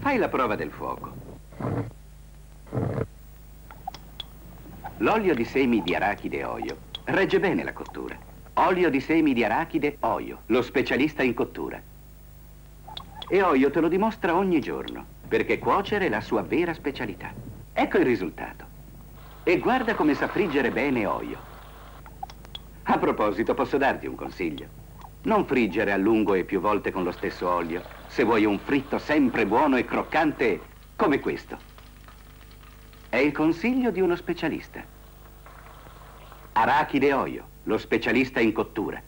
Fai la prova del fuoco. L'olio di semi di arachide olio regge bene la cottura. Olio di semi di arachide olio, lo specialista in cottura. E olio te lo dimostra ogni giorno, perché cuocere è la sua vera specialità. Ecco il risultato. E guarda come sa friggere bene olio. A proposito, posso darti un consiglio. Non friggere a lungo e più volte con lo stesso olio, se vuoi un fritto sempre buono e croccante come questo. È il consiglio di uno specialista. Arachide olio, lo specialista in cottura.